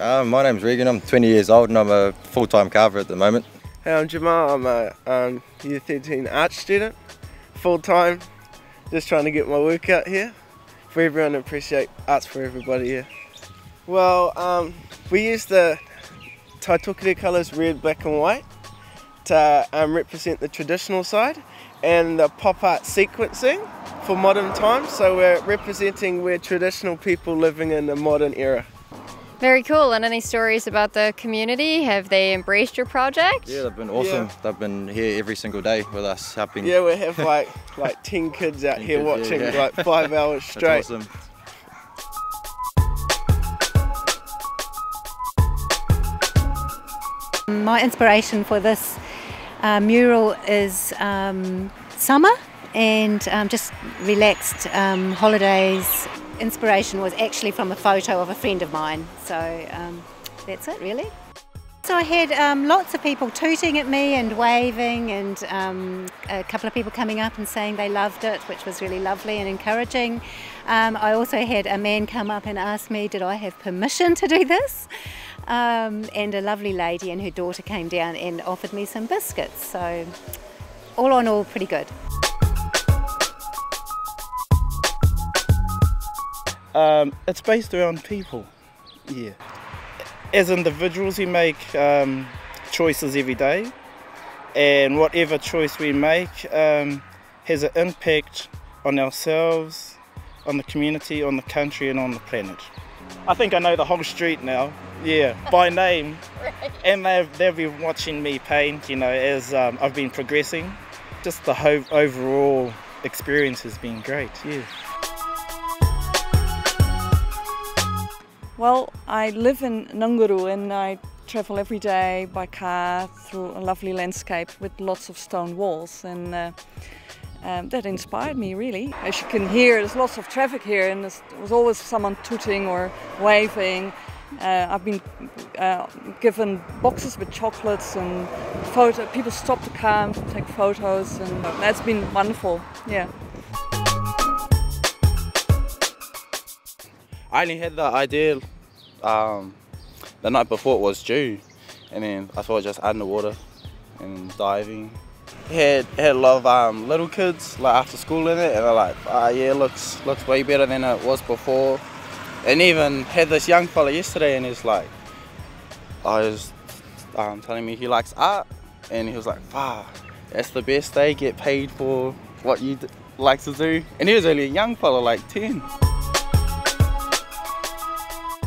my name's Regan, I'm 20 years old and I'm a full-time carver at the moment. Hey, I'm Jamal, I'm a um, Year 13 art student, full-time, just trying to get my work out here. For everyone, to appreciate arts for everybody here. Well, um, we use the Tai colours red, black and white to um, represent the traditional side and the pop art sequencing for modern times. So we're representing we're traditional people living in the modern era. Very cool. And any stories about the community? Have they embraced your project? Yeah, they've been awesome. Yeah. They've been here every single day with us helping. Yeah, we have like like 10 kids out 10 here kids, watching yeah, yeah. like five hours straight. That's awesome. My inspiration for this uh, mural is um, summer and um, just relaxed um, holidays. Inspiration was actually from a photo of a friend of mine, so um, that's it really. So I had um, lots of people tooting at me and waving, and um, a couple of people coming up and saying they loved it, which was really lovely and encouraging. Um, I also had a man come up and ask me, did I have permission to do this? Um, and a lovely lady and her daughter came down and offered me some biscuits. So all in all, pretty good. Um, it's based around people, yeah. As individuals, we make um, choices every day, and whatever choice we make um, has an impact on ourselves, on the community, on the country, and on the planet. I think I know the whole street now, yeah, by name, right. and they've, they've been watching me paint, you know, as um, I've been progressing just the whole overall experience has been great, yeah. Well, I live in Ngunguru and I travel every day by car through a lovely landscape with lots of stone walls and uh, um, that inspired me really. As you can hear, there's lots of traffic here and there was always someone tooting or waving uh, I've been uh, given boxes with chocolates and photo. People stop the car and take photos, and that's been wonderful. Yeah. I only had the idea um, the night before it was due, and then I thought just adding the water and diving. Had had a lot of um, little kids like after school in it, and they're like, "Ah, oh, yeah, looks looks way better than it was before." And even had this young fella yesterday and he's like, I was um, telling me he likes art and he was like, wow, that's the best day, get paid for what you like to do. And he was only a young fella, like 10.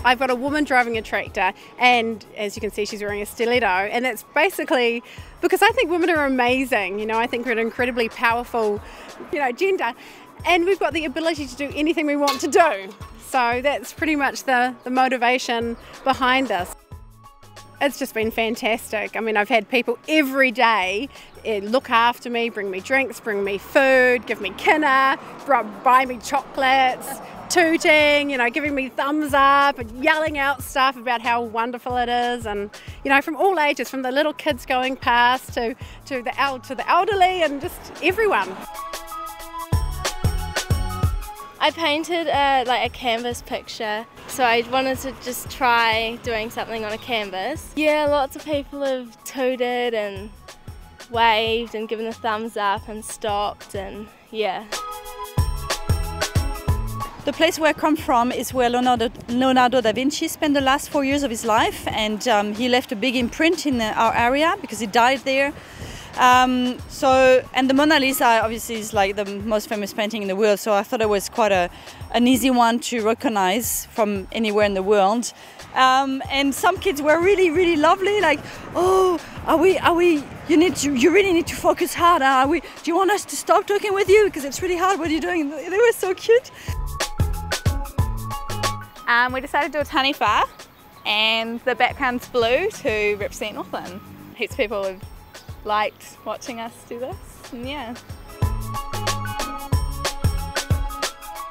I've got a woman driving a tractor, and as you can see, she's wearing a stiletto. And that's basically because I think women are amazing. You know, I think we're an incredibly powerful, you know, gender, and we've got the ability to do anything we want to do. So that's pretty much the, the motivation behind this. It's just been fantastic. I mean, I've had people every day eh, look after me, bring me drinks, bring me food, give me kina, buy me chocolates, tooting, you know, giving me thumbs up and yelling out stuff about how wonderful it is and you know from all ages from the little kids going past to to the to the elderly and just everyone. I painted a, like a canvas picture, so I wanted to just try doing something on a canvas. Yeah, lots of people have tooted and waved and given a thumbs up and stopped and yeah. The place where I come from is where Leonardo, Leonardo da Vinci spent the last four years of his life and um, he left a big imprint in our area because he died there. Um, so, and the Mona Lisa obviously is like the most famous painting in the world, so I thought it was quite a, an easy one to recognize from anywhere in the world. Um, and some kids were really, really lovely, like, oh, are we, are we, you need to, you really need to focus hard. Are we, do you want us to stop talking with you? Because it's really hard what you're doing. They were so cute. Um, we decided to do a taniwha and the background's blue to represent Northland. Heaps of people have liked watching us do this, and yeah.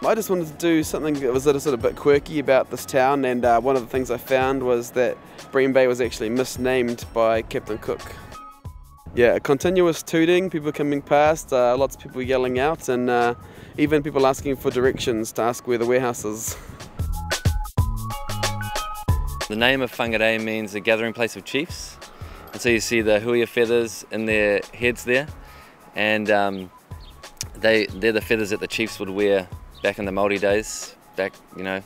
I just wanted to do something that was a little bit quirky about this town, and uh, one of the things I found was that Bream Bay was actually misnamed by Captain Cook. Yeah, continuous tooting, people coming past, uh, lots of people yelling out, and uh, even people asking for directions to ask where the warehouse is. The name of Whangarei means the gathering place of chiefs. And so you see the huia feathers in their heads there. And um, they, they're the feathers that the chiefs would wear back in the Māori days, back, you know,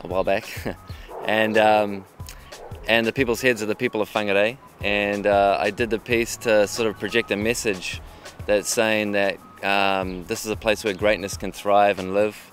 a while back. and, um, and the people's heads are the people of Whangarei. And uh, I did the piece to sort of project a message that's saying that um, this is a place where greatness can thrive and live